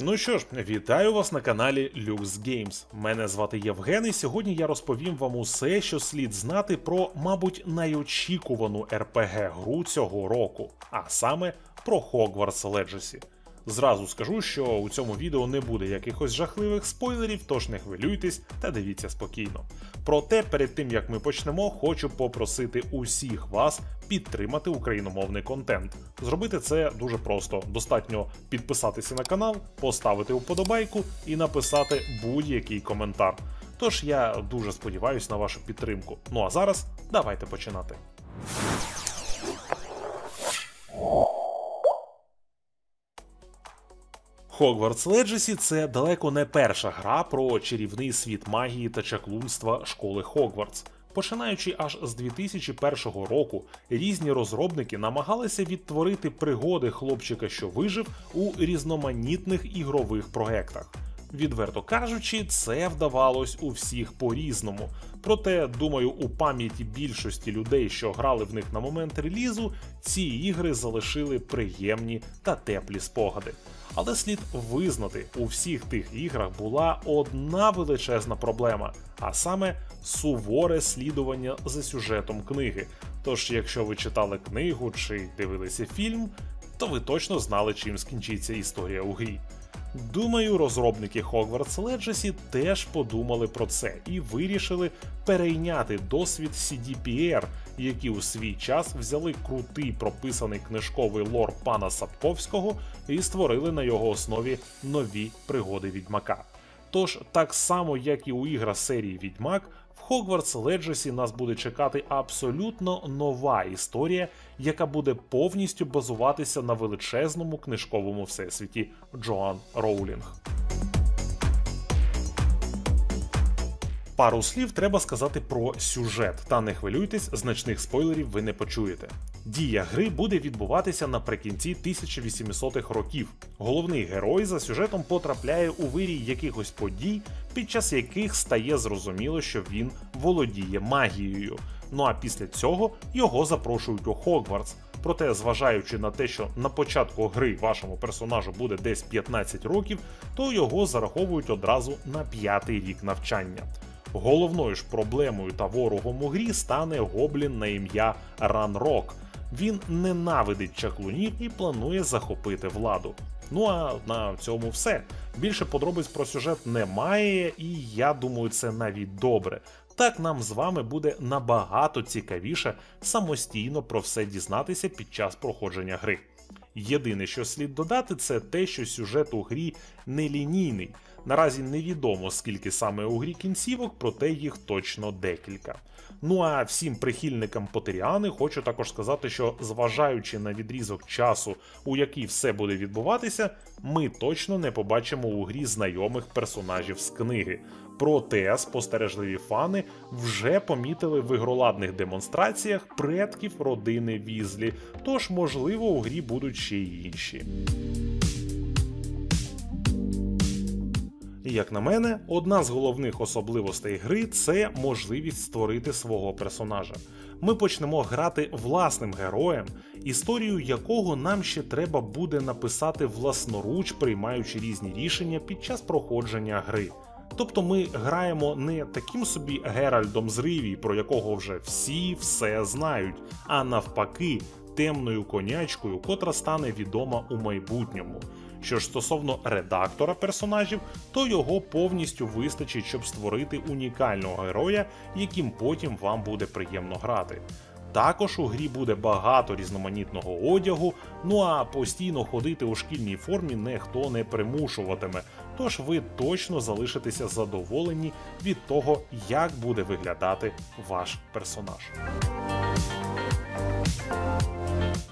Ну що ж, вітаю вас на каналі Lux Games. Мене звати Євген, і сьогодні я розповім вам усе, що слід знати про, мабуть, найочікувану rpg гру цього року, а саме про Hogwarts Legacy. Зразу скажу, що у цьому відео не буде якихось жахливих спойлерів, тож не хвилюйтесь та дивіться спокійно. Проте, перед тим як ми почнемо, хочу попросити усіх вас підтримати україномовний контент. Зробити це дуже просто. Достатньо підписатися на канал, поставити вподобайку і написати будь-який коментар. Тож я дуже сподіваюся на вашу підтримку. Ну а зараз давайте починати. Hogwarts Legacy – це далеко не перша гра про чарівний світ магії та чаклунства школи Хогвартс. Починаючи аж з 2001 року, різні розробники намагалися відтворити пригоди хлопчика, що вижив у різноманітних ігрових проектах. Відверто кажучи, це вдавалось у всіх по-різному. Проте, думаю, у пам'яті більшості людей, що грали в них на момент релізу, ці ігри залишили приємні та теплі спогади. Але слід визнати, у всіх тих іграх була одна величезна проблема, а саме суворе слідування за сюжетом книги. Тож, якщо ви читали книгу чи дивилися фільм, то ви точно знали, чим скінчиться історія у грі. Думаю, розробники Hogwarts Legacy теж подумали про це і вирішили перейняти досвід CDPR, які у свій час взяли крутий прописаний книжковий лор пана Сапковського і створили на його основі нові пригоди відьмака. Тож, так само як і у іграх серії Відьмак, в Хогвартс Леджесі нас буде чекати абсолютно нова історія, яка буде повністю базуватися на величезному книжковому всесвіті Джоан Роулінг. Пару слів треба сказати про сюжет, та не хвилюйтесь, значних спойлерів ви не почуєте. Дія гри буде відбуватися наприкінці 1800-х років. Головний герой за сюжетом потрапляє у вирій якихось подій, під час яких стає зрозуміло, що він володіє магією. Ну а після цього його запрошують у Хогвартс. Проте, зважаючи на те, що на початку гри вашому персонажу буде десь 15 років, то його зараховують одразу на п'ятий рік навчання. Головною ж проблемою та ворогом у грі стане гоблін на ім'я Ранрок. Він ненавидить чаклунів і планує захопити владу. Ну а на цьому все. Більше подробиць про сюжет немає, і я думаю, це навіть добре. Так нам з вами буде набагато цікавіше самостійно про все дізнатися під час проходження гри. Єдине, що слід додати, це те, що сюжет у грі нелінійний. Наразі невідомо скільки саме у грі кінцівок, проте їх точно декілька. Ну а всім прихильникам Потеріани хочу також сказати, що зважаючи на відрізок часу, у який все буде відбуватися, ми точно не побачимо у грі знайомих персонажів з книги. Проте спостережливі фани вже помітили в ігроладних демонстраціях предків родини Візлі, тож, можливо, у грі будуть ще й інші. Як на мене, одна з головних особливостей гри це можливість створити свого персонажа. Ми почнемо грати власним героєм, історію якого нам ще треба буде написати власноруч, приймаючи різні рішення під час проходження гри. Тобто ми граємо не таким собі Геральдом з Ривії, про якого вже всі все знають, а навпаки, темною конячкою, котра стане відома у майбутньому. Що ж стосовно редактора персонажів, то його повністю вистачить, щоб створити унікального героя, яким потім вам буде приємно грати. Також у грі буде багато різноманітного одягу, ну а постійно ходити у шкільній формі ніхто не примушуватиме, тож ви точно залишитеся задоволені від того, як буде виглядати ваш персонаж.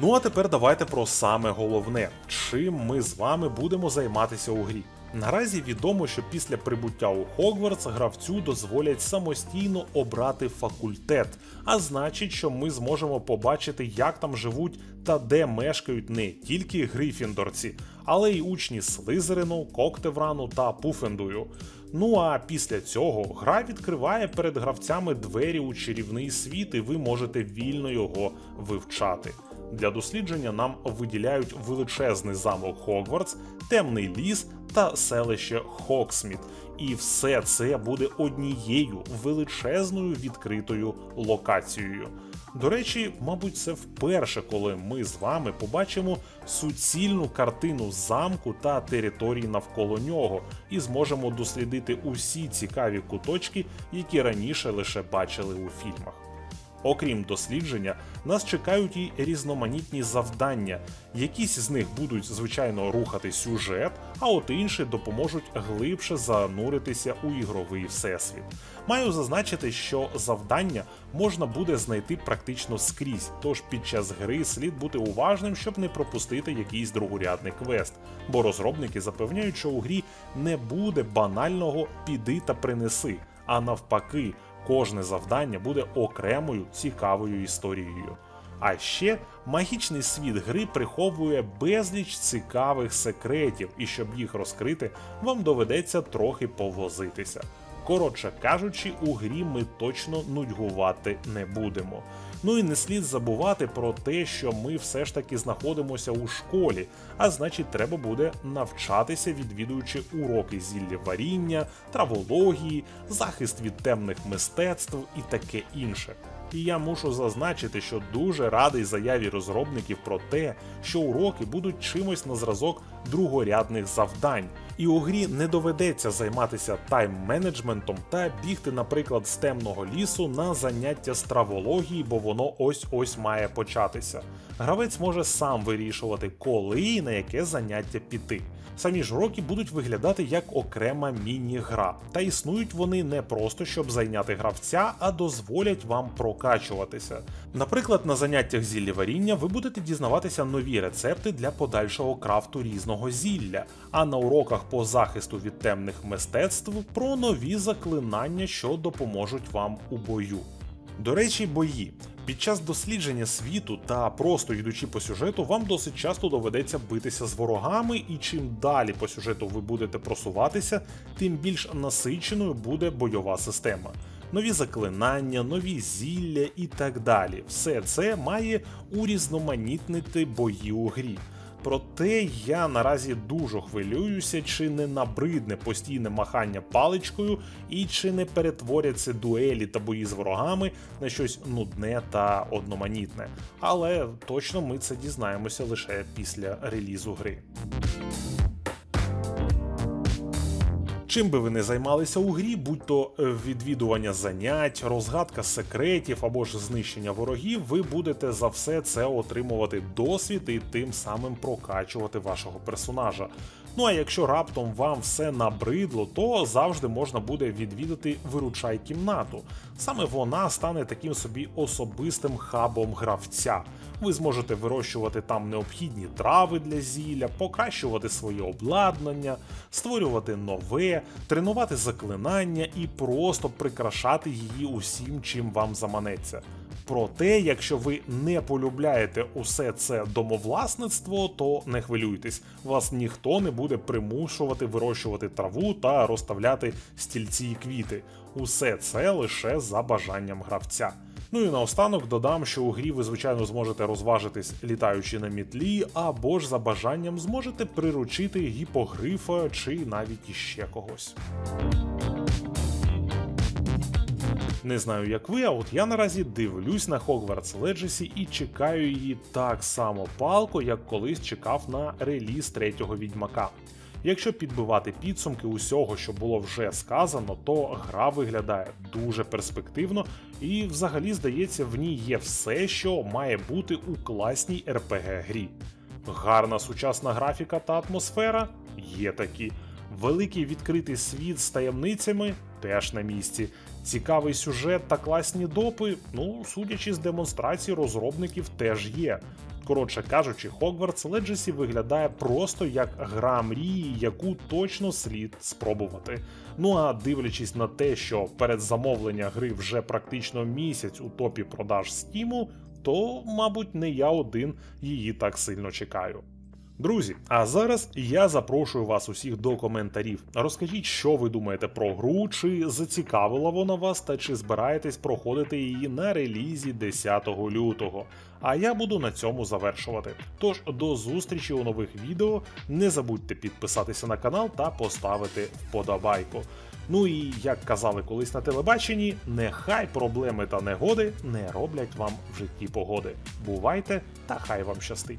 Ну а тепер давайте про саме головне, чим ми з вами будемо займатися у грі. Наразі відомо, що після прибуття у Хогвартс гравцю дозволять самостійно обрати факультет, а значить, що ми зможемо побачити, як там живуть та де мешкають не тільки грифіндорці, але й учні Слизерину, Коктеврану та Пуфендую. Ну а після цього гра відкриває перед гравцями двері у чарівний світ, і ви можете вільно його вивчати. Для дослідження нам виділяють величезний замок Хогвартс, темний ліс та селище Хоксміт. І все це буде однією величезною відкритою локацією. До речі, мабуть, це вперше, коли ми з вами побачимо суцільну картину замку та території навколо нього, і зможемо дослідити усі цікаві куточки, які раніше лише бачили у фільмах. Окрім дослідження, нас чекають і різноманітні завдання. Якісь з них будуть звичайно рухати сюжет, а от інші допоможуть глибше зануритися у ігровий всесвіт. Маю зазначити, що завдання можна буде знайти практично скрізь, тож під час гри слід бути уважним, щоб не пропустити якийсь другорядний квест, бо розробники запевняють, що у грі не буде банального піди та принеси, а навпаки. Кожне завдання буде окремою цікавою історією. А ще магічний світ гри приховує безліч цікавих секретів, і щоб їх розкрити, вам доведеться трохи повозитися. Коротше кажучи, у грі ми точно нудьгувати не будемо. Ну і не слід забувати про те, що ми все ж таки знаходимося у школі, а значить, треба буде навчатися, відвідуючи уроки зілля варіння, травології, захист від темних мистецтв і таке інше. І я мушу зазначити, що дуже радий заяві розробників про те, що уроки будуть чимось на зразок другорядних завдань, і у грі не доведеться займатися тайм-менеджментом та бігти, наприклад, з темного лісу на заняття з травології, бо воно ось ось має початися. Гравець може сам вирішувати, коли і на яке заняття піти. Самі ж уроки будуть виглядати як окрема міні-гра, та існують вони не просто щоб зайняти гравця, а дозволять вам прокачуватися. Наприклад, на заняттях зілля варіння ви будете дізнаватися нові рецепти для подальшого крафту різного зілля, а на уроках по захисту від темних мистецтв про нові заклинання, що допоможуть вам у бою. До речі, бої. Під час дослідження світу та просто йдучи по сюжету, вам досить часто доведеться битися з ворогами, і чим далі по сюжету ви будете просуватися, тим більш насиченою буде бойова система. Нові заклинання, нові зілля і так далі. Все це має урізноманітнити бої у грі. Проте я наразі дуже хвилююся, чи не набридне постійне махання паличкою і чи не перетворяться дуелі та бої з ворогами на щось нудне та одноманітне. Але точно ми це дізнаємося лише після релізу гри. Чим би ви не займалися у грі, будь то е, відвідування занять, розгадка секретів або ж знищення ворогів, ви будете за все це отримувати досвід і тим самим прокачувати вашого персонажа. Ну а якщо раптом вам все набридло, то завжди можна буде відвідати виручай кімнату. Саме вона стане таким собі особистим хабом гравця. Ви зможете вирощувати там необхідні трави для зілля, покращувати своє обладнання, створювати нове, тренувати заклинання і просто прикрашати її усім, чим вам заманеться. Проте, якщо ви не полюбляєте усе це домовласництво, то не хвилюйтесь, вас ніхто не буде примушувати вирощувати траву та розставляти стільці і квіти. Усе це лише за бажанням гравця. Ну і наостанок додам, що у грі ви, звичайно, зможете розважитись літаючи на мітлі, або ж за бажанням зможете приручити гіпогрифа чи навіть іще когось. Не знаю, як ви, а от я наразі дивлюсь на Hogwarts Legacy і чекаю її так само палко, як колись чекав на реліз третього відьмака. Якщо підбивати підсумки усього, що було вже сказано, то гра виглядає дуже перспективно і взагалі здається, в ній є все, що має бути у класній RPG грі. Гарна сучасна графіка та атмосфера є такі. Великий відкритий світ з таємницями теж на місці. Цікавий сюжет та класні допи, ну, судячи з демонстрації розробників, теж є. Коротше кажучи, Hogwarts Legacy виглядає просто як гра мрії, яку точно слід спробувати. Ну а дивлячись на те, що передзамовлення гри вже практично місяць у топі продаж стіму, то, мабуть, не я один її так сильно чекаю. Друзі, а зараз я запрошую вас усіх до коментарів. Розкажіть, що ви думаєте про гру, чи зацікавила вона вас, та чи збираєтесь проходити її на релізі 10 лютого. А я буду на цьому завершувати. Тож до зустрічі у нових відео. Не забудьте підписатися на канал та поставити вподобайку. Ну і як казали колись на телебаченні, нехай проблеми та негоди не роблять вам в житті погоди. Бувайте та хай вам щастить!